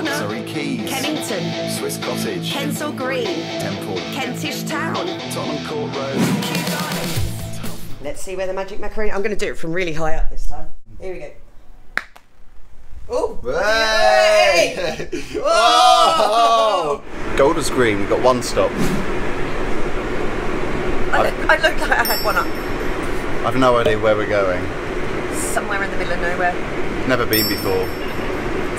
Corner, Surrey Quays, Kennington, Swiss Cottage, Kensal Green, Temple, Kentish Town. Tottenham Court Road. Let's see where the magic macaroni. I'm going to do it from really high up this time. Here we go. Oh! Hey! Whoa! Golders Green, we've got one stop. I, look, I looked like I had one up I've no idea where we're going. somewhere in the middle of nowhere, Never been before.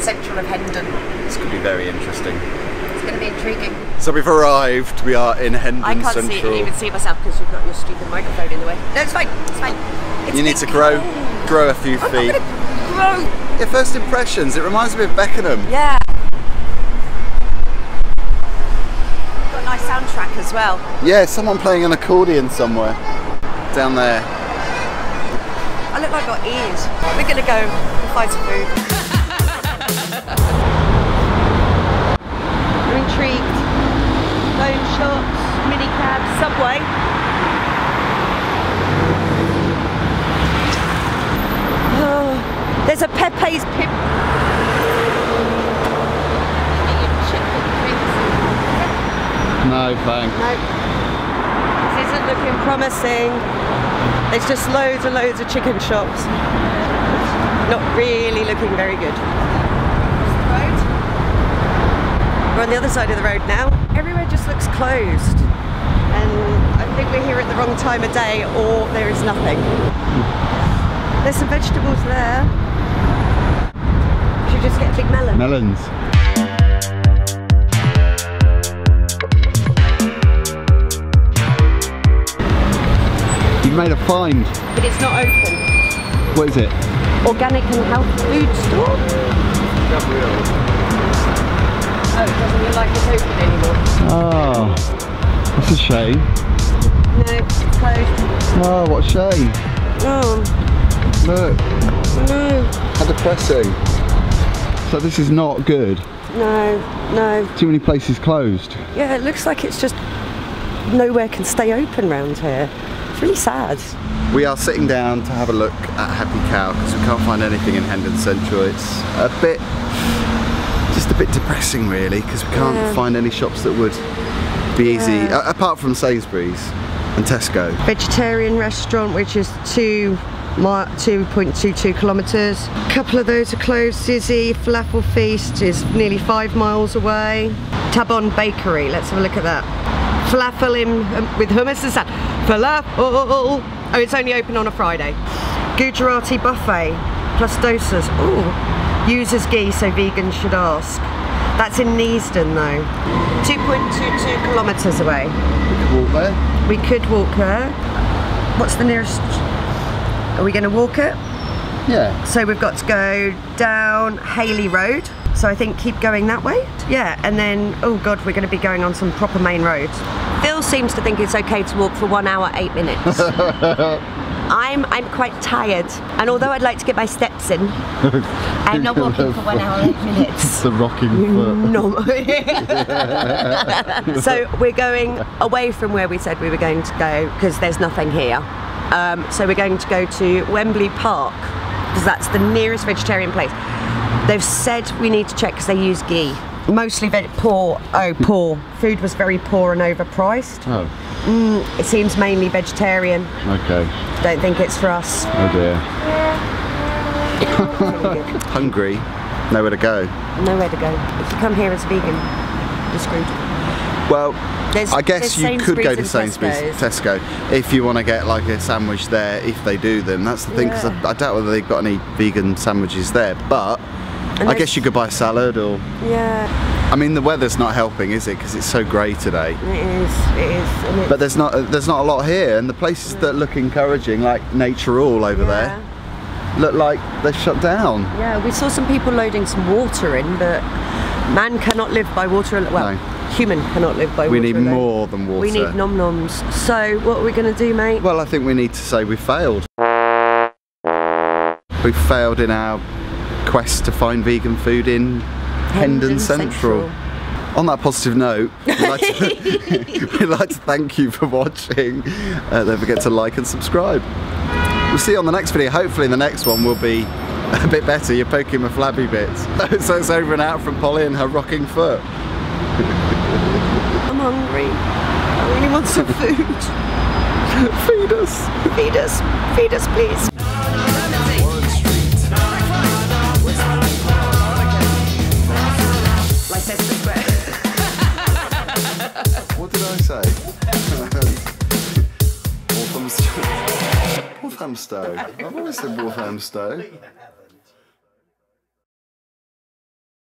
Central of Hendon. This could be very interesting. It's going to be intriguing. So we've arrived. We are in Hendon I can't Central. see even see myself because you've got your stupid microphone in the way. No, it's fine. It's fine. It's You need to grow, grow a few I'm feet. grow. Your first impressions. It reminds me of Beckenham. Yeah. Got a nice soundtrack as well. Yeah, someone playing an accordion somewhere down there. I look like I've got ears. We're gonna go and find some food. There's a Pepe's Pip. No, thanks. No. This isn't looking promising. There's just loads and loads of chicken shops. Not really looking very good. We're on the other side of the road now. Everywhere just looks closed. And I think we're here at the wrong time of day or there is nothing. There's some vegetables there. Should just get a big melon. Melons. You've made a find. but it's not open. What is it? Organic and health food store? Oh, it doesn't look like it's open anymore. Oh, that's a shame. No, it's closed. Oh, what a shame. Oh, Look, no, how depressing. So this is not good. no, no. Too many places closed. Yeah, it looks like it's just nowhere can stay open round here. It's really sad. We are sitting down to have a look at Happy Cow because we can't find anything in Hendon Central. It's a bit, just a bit depressing really because we can't Yeah. find any shops that would be easy, Yeah. apart from Sainsbury's and Tesco. Vegetarian restaurant, which is two. Mi- 2.22 kilometres. A couple of those are closed. Sizzy Falafel Feast is nearly five miles away. Taboon Bakery, let's have a look at that. Falafel in, um, with hummus and salad. Falafel! Oh, it's only open on a Friday. Gujarati Buffet plus dosas. Oh, users ghee, so vegans should ask. That's in Neasden though. 2.22 kilometres away. We could walk there. We could walk there. What's the nearest? Are we going to walk it? Yeah. So we've got to go down Haley Road. So I think keep going that way. Yeah, and then oh god, we're going to be going on some proper main roads. Phil seems to think it's okay to walk for one hour eight minutes. I'm I'm quite tired, and although I'd like to get my steps in, I'm not walking for one hour eight minutes. The rocking foot. No. so we're going away from where we said we were going to go because there's nothing here. Um, so we're going to go to Wembley Park because that's the nearest vegetarian place. They've said we need to check because they use ghee. Mostly ve- poor. Oh, poor. Food was very poor and overpriced. Oh, It seems mainly vegetarian. okay. Don't think it's for us. Oh dear. Hungry. Nowhere to go. Nowhere to go. If you come here as a vegan, you're screwed. Well, There's- I guess you could go to Sainsbury's Sainsbury's, Tesco, if you want to get like a sandwich there. If they do them, that's the thing. Because Yeah. I, I doubt whether they've got any vegan sandwiches there. But I guess you could buy a salad or. Yeah, I mean, the weather's not helping, is it? Because it's so grey today. it is. It is. And But there's not uh, there's not a lot here, and the places that look encouraging, like Nature All over yeah. there, look like they're shut down. Yeah, we saw some people loading some water in, but man cannot live by water. al- Well, No. human cannot live by We water. We need alone. more than water. We need nom noms. So, what are we going to do, mate? Well, I think we need to say we failed. We failed in our quest to find vegan food in Hendon, Central. On that positive note, we'd like, to, we'd like to thank you for watching. Uh, don't forget to like and subscribe. We'll see you on the next video. Hopefully, the next one will be A bit better, you're poking my flabby bits. so it's over and out from Polly and her rocking foot. I'm hungry. I really want some food. Feed us. Feed us. Feed us, please. Walthamstow. I've always said Walthamstow.